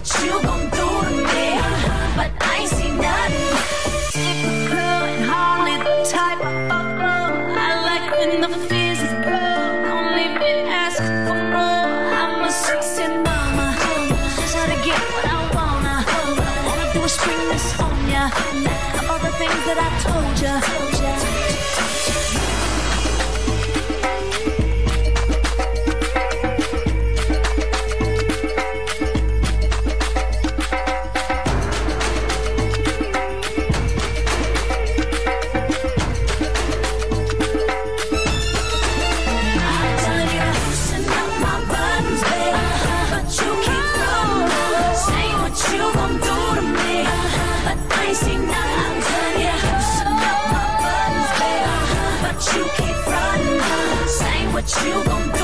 what you gon' do to me. Uh-huh, but I ain't seen nothing. Super and I like the. Don't for more. I'm a sexy mama. Uh-huh. How to get what I wanna. Uh-huh. I do spring this on ya. All the things that I told ya. chill on me.